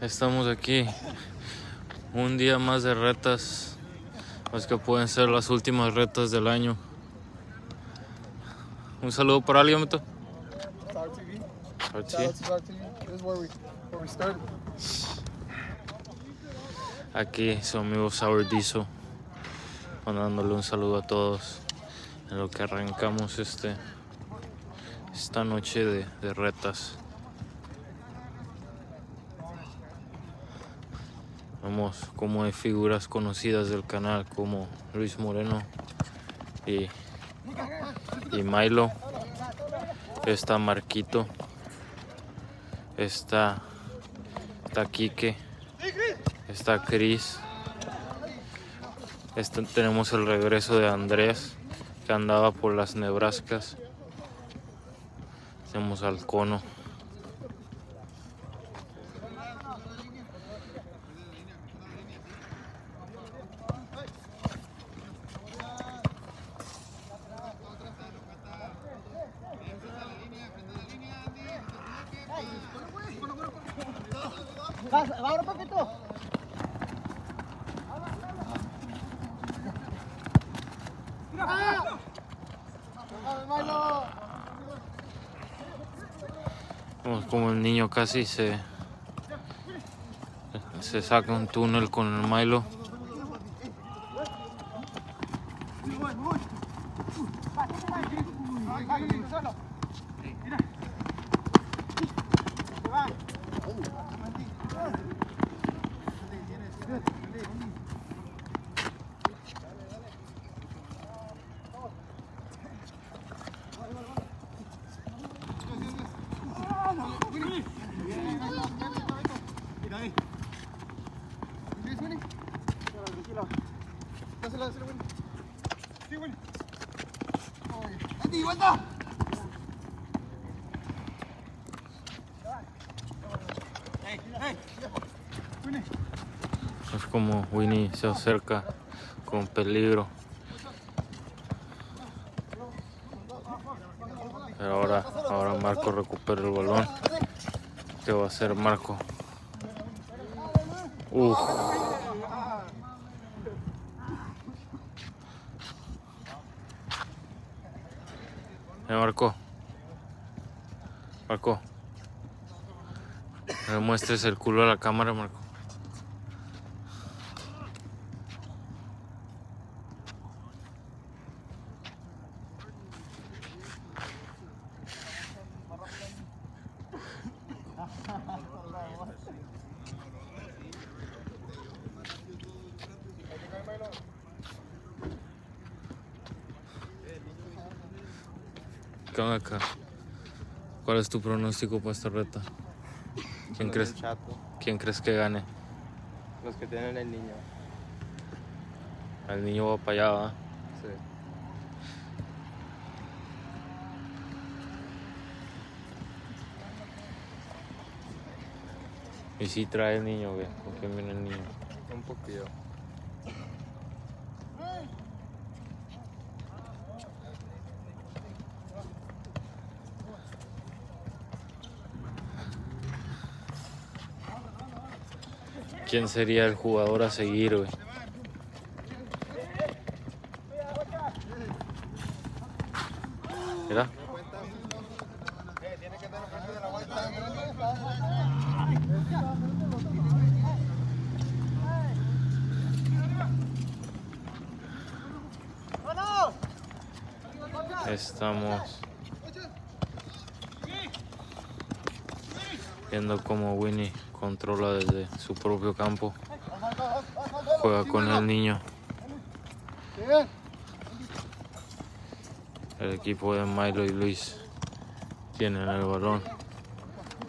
Estamos aquí. Un día más de retas. Las que pueden ser las últimas retas del año. Un saludo para alguien, Meto. Aquí su amigo Sourdizo. Mandándole un saludo a todos. En lo que arrancamos este esta noche de, de retas. Vemos como hay figuras conocidas del canal como Luis Moreno y, y Milo. Está Marquito. Está, está Quique. Está Chris. Este- tenemos el regreso de Andrés que andaba por las Nebrascas. Tenemos al cono. Ahora poquito. Vemos como el niño casi se, se saca un túnel con el Milo. Sí. Andy, vuelta. Es como Winnie se acerca con peligro. Pero ahora, ahora Marco recupera el balón. ¿Qué va a hacer Marco? Uf. Eh, Marco. Marco. No muestres el culo a la cámara, Marco. ¿Qué onda acá? ¿Cuál es tu pronóstico para esta reta? ¿Quién crees. ¿Quién crees que gane? Los que tienen el niño. El niño va para allá, ¿va? Sí. Y si trae el niño, güey. ¿Con quién viene el niño? Un poquillo. ¿Quién sería el jugador a seguir, güey? Mira. Estamos viendo cómo Winnie controla desde su propio campo, juega con el niño. El equipo de Milo y Luis tienen el balón,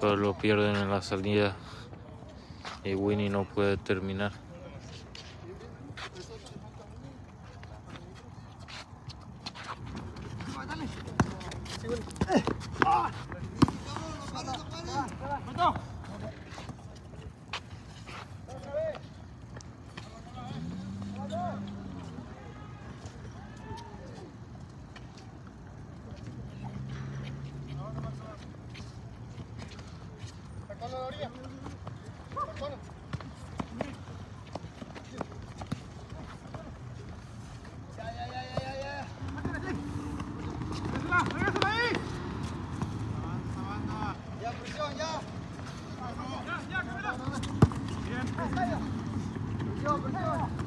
pero lo pierden en la salida y Winnie no puede terminar. Come on.